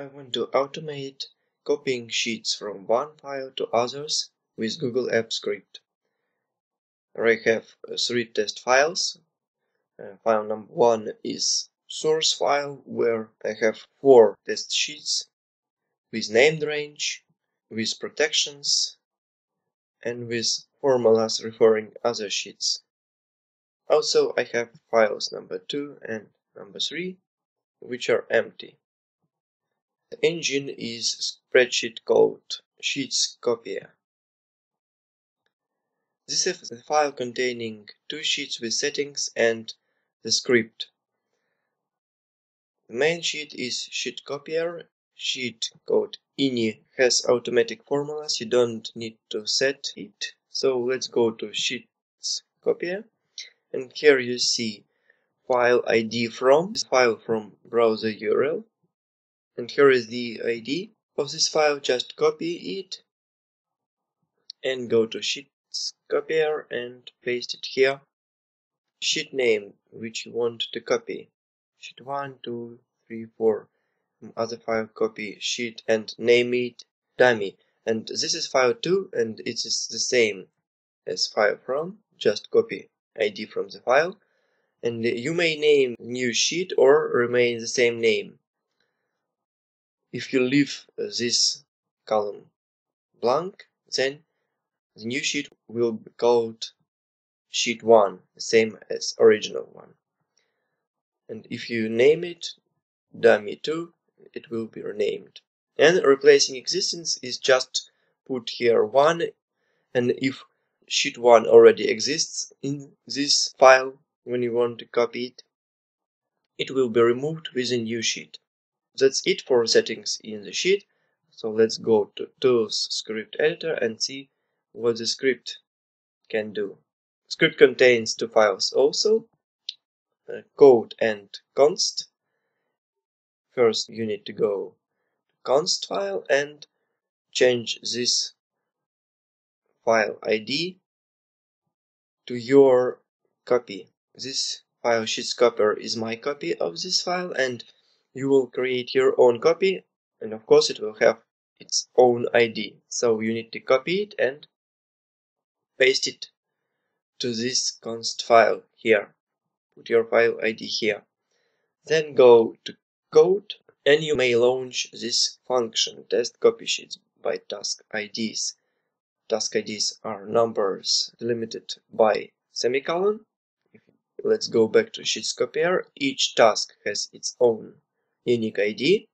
I want to automate copying sheets from one file to others with Google Apps Script. I have uh, three test files. Uh, file number one is source file where I have four test sheets with named range, with protections, and with formulas referring other sheets. Also, I have files number 2 and number 3, which are empty. The engine is spreadsheet called Sheets Copier. This is the file containing two sheets with settings and the script. The main sheet is Sheet Copier. Sheet code ini has automatic formulas, you don't need to set it. So let's go to Sheets Copier and here you see file ID from, file from browser URL and here is the ID of this file. Just copy it and go to sheets copier and paste it here. Sheet name which you want to copy. Sheet 1 2 3 4 other file copy sheet and name it dummy. And this is file 2 and it is the same as file from. Just copy id from the file. And you may name new sheet or remain the same name if you leave uh, this column blank, then the new sheet will be called sheet 1, the same as original one. And if you name it dummy2, it will be renamed. And replacing existence is just put here 1 and if sheet 1 already exists in this file when you want to copy it, it will be removed with a new sheet. That's it for settings in the sheet. So let's go to Tools Script Editor and see what the script can do. Script contains two files also, uh, code and const. First you need to go to const file and change this file ID to your copy. This file sheets copier is my copy of this file and you will create your own copy and of course it will have its own ID. So you need to copy it and paste it to this const file here. Put your file ID here. Then go to code and you may launch this function test copy sheets by task IDs. Task IDs are numbers delimited by semicolon. Let's go back to Sheets Copier. Each task has its own unique ID.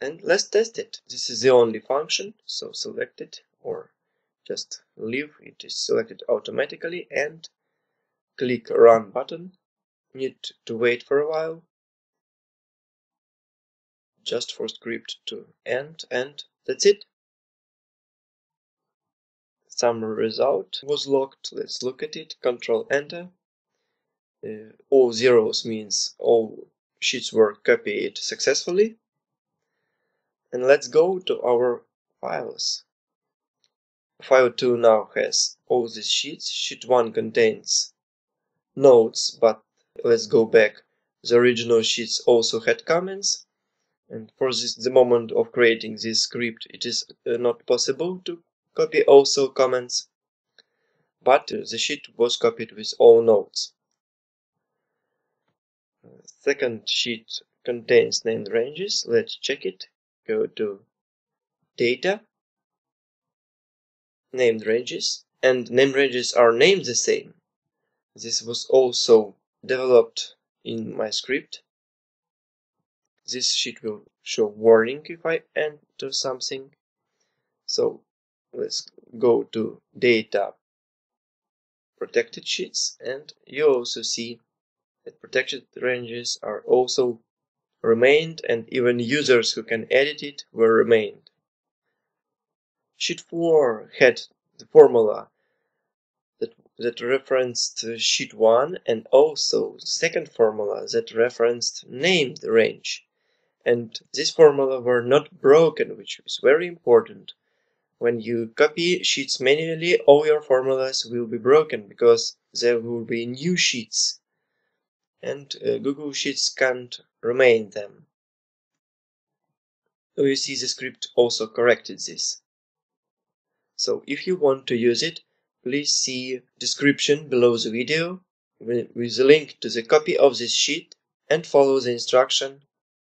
And let's test it. This is the only function, so select it or just leave it is selected automatically and click run button. Need to wait for a while just for script to end and that's it. Some result was locked. Let's look at it. Control enter. Uh, all zeros means all sheets were copied successfully. And let's go to our files. File 2 now has all these sheets. Sheet 1 contains notes, but let's go back. The original sheets also had comments. And for this, the moment of creating this script, it is uh, not possible to copy also comments. But the sheet was copied with all notes second sheet contains named ranges. Let's check it. Go to data, named ranges, and named ranges are named the same. This was also developed in my script. This sheet will show warning if I enter something. So let's go to data protected sheets and you also see that protected ranges are also remained and even users who can edit it were remained. Sheet 4 had the formula that, that referenced sheet 1 and also the second formula that referenced named range. And this formula were not broken, which is very important. When you copy sheets manually, all your formulas will be broken because there will be new sheets and uh, Google Sheets can't remain them. You see the script also corrected this. So if you want to use it, please see description below the video with a link to the copy of this sheet and follow the instruction